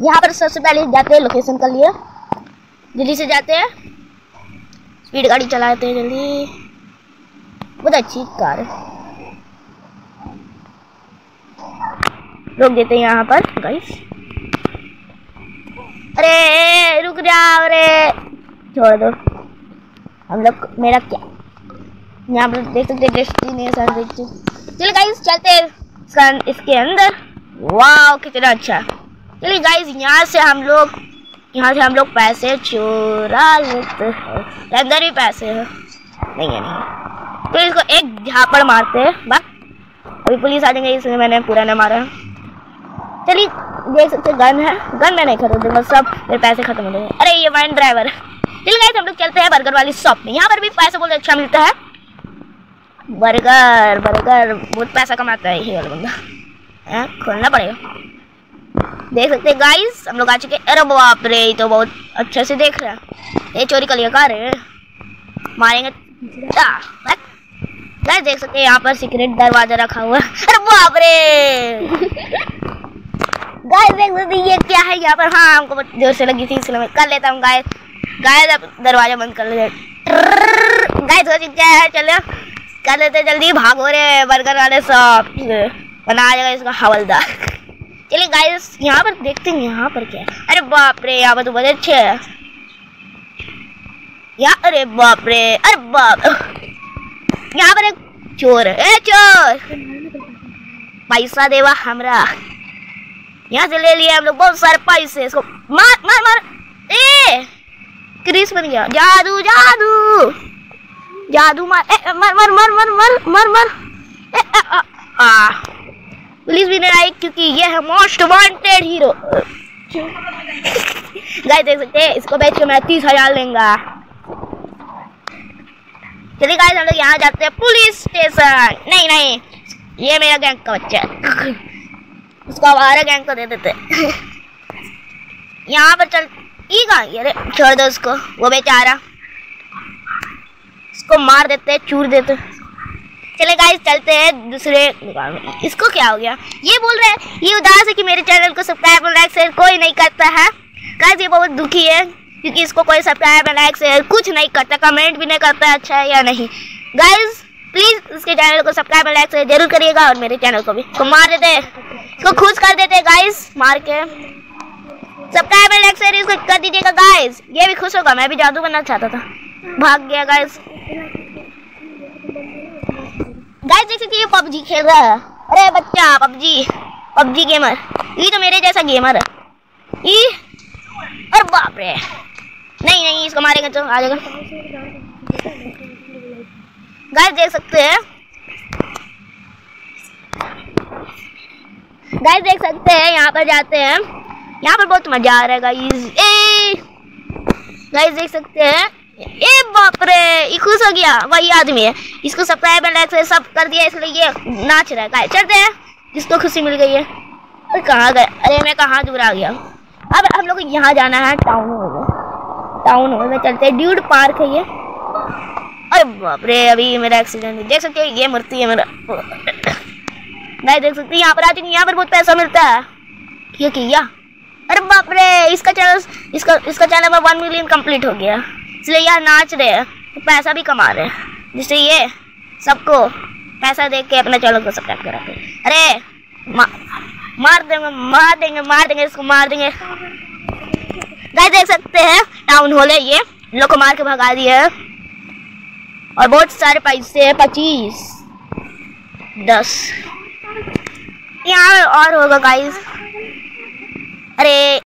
यहाँ पर सबसे पहले जाते हैं लोकेशन कर लिए। जल्दी से जाते हैं। स्पीड गाड़ी चलाते हैं जल्दी। बहुत अच्छी कार रोक देते हैं यहाँ पर गाइस अरे, रुक जाओ अरे। छोड़ दो। हम लोग, मेरा क्या? यहाँ पर देख सकते डेस्टिनेशन चलिए गाइस चलते हैं। इसके अंदर। वाह कितना अच्छा। चलिए गाइस यहाँ से हम लोग, यहाँ से हम लोग पैसे चोरा लेते हैं। अंदर भी पैसे हैं। नहीं है, नहीं तो इसको एक झापड़ मारते हैं, बस। अभी पुलिस आ जाएँगे, इसलिए मैंने पूरा नहीं मारा। चलिए, देख सकते गन है। गन मैं नहीं खरीदूँगा सब मेरे पैसे खत्म हो जाएँगे अरे, ये वाइन ड्राइवर। चलिए गाइस हम लोग चलते हैं बर्गर वाली शॉप में। यहाँ पर भी पैसा बहुत अच्छा मिलता है। बर्गर बर्गर, बहुत पैसा कमाता है ये वाला बंदा। खोलना पड़ेगा। देख सकते हैं गाइस हम लोग आ चुके अरे बाप रे तो बहुत अच्छे से देख रहे हैं। ये चोरी कर लिया कार मारेंगे। गाइस देख सकते हैं, यहाँ पर सीक्रेट दरवाज़ा रखा हुआ है। अरे बाप रे! गाइस देख सकते ये क्या है यहाँ पर? हाँ हमको ज़ोर से लगी थी, इसलिए मैं कर लेता हूँ गाय गाय दरवाज़ा बंद कर ले गाइस हो चुका है, चलो। कर लेते जल्दी भागो रे बर्गर वाले सब। बना जाएगा इसका हवलदार। चलिए गाइस यहाँ पर देखते हैं यहाँ पर क्या है। अरे बाप रे यहाँ पर तो बहुत अच्छे है। यहाँ अरे बाप रे अरे बाप। यहाँ पर एक चोर है। चोर! पैसा देवा हमरा। यहाँ से ले लिया हम लोग बहुत सारे पैसे। इसको मार मार मार। ए क्रिस बन गया। जादू जादू। जादू मार। ए, मर मर मर मर मर मर मर। ए, आ, आ, आ, पुलिस भी आई क्योंकि ये है मोस्ट वांटेड हीरो गाय देख सकते हैं, इसको बेच के मैं तीस हज़ार लेंगा। चलिए गाइस हम लोग यहाँ जाते हैं पुलिस स्टेशन नहीं नहीं, ये मेरा गैंग का बच्चा है। उसको हमारे गैंग को दे देते यहाँ पर चल ये कहाँ अरे छोड़ दो उसको, वो बेचारा। उसको मार देते चूर देते चले गाइस चलते हैं दूसरे दुकान में। इसको क्या हो गया? ये बोल रहे हैं, ये उदास है कि मेरे चैनल को सब्सक्राइब और लाइक शेयर कोई नहीं करता है। गाइस ये बहुत दुखी है, क्योंकि इसको कोई सब्सक्राइब और लाइक शेयर कुछ नहीं करता कमेंट भी नहीं करता है अच्छा है या नहीं? गाइस प्लीज़ इसके चैनल को सब्सक्राइब और लाइक शेयर ज़रूर करिएगा और मेरे चैनल को भी। इसको मार देते इसको खुश कर देते गाइस मार के। सब्सक्राइब और लाइक शेयर इसको कर दीजिएगा गाइस ये भी खुश होगा, मैं भी जादू बनना चाहता था। भाग गया गाइस गाइस देख सकते ये पबजी खेल रहा है। अरे बच्चा, पबजी। पबजी गेमर ये तो मेरे जैसा गेमर है। ये अरे बाप रे। नहीं नहीं, इसको मारेंगे तो आ जाएगा। गाइस देख सकते हैं। गाइस देख सकते हैं, यहाँ पर जाते हैं। यहाँ पर बहुत मज़ा आ रहा है गाइस ए! गाइस देख सकते हैं। ए, बाप रे! ये खुश हो गया वही आदमी है। इसको सब्सक्राइब एंड लाइक सब कर दिया, इसलिए ये नाच रहा है। चलते हैं। जिसको खुशी मिल गई है। और कहाँ गए? अरे मैं कहाँ दूर आ गया अब हम लोग यहाँ जाना है टाउन हॉल में। टाउन हॉल में चलते हैं। ड्यूड पार्क है ये। अरे बाप रे, अभी मेरा एक्सीडेंट देख सकते हैं, ये मूर्ति है मेरा। नहीं देख सकते यहाँ पर आ चुकी यहाँ पर बहुत पैसा मिलता है। ये किया? अरे बाप रे, इसका चैनल इसका इसका चैनल में वन मिलियन कंप्लीट हो गया। इसलिए यह नाच रहे हैं। तो पैसा भी कमा रहे हैं। जिससे ये सबको पैसा दे के अपने चैनल को सब्सक्राइब कराते अरे मा, मार देंगे मार देंगे मार देंगे इसको मार देंगे। गाइस देख सकते हैं टाउन हॉल है ये। लोग को मार के भगा दिए है। और बहुत सारे पैसे है पच्चीस दस। यहाँ और होगा गाइस। अरे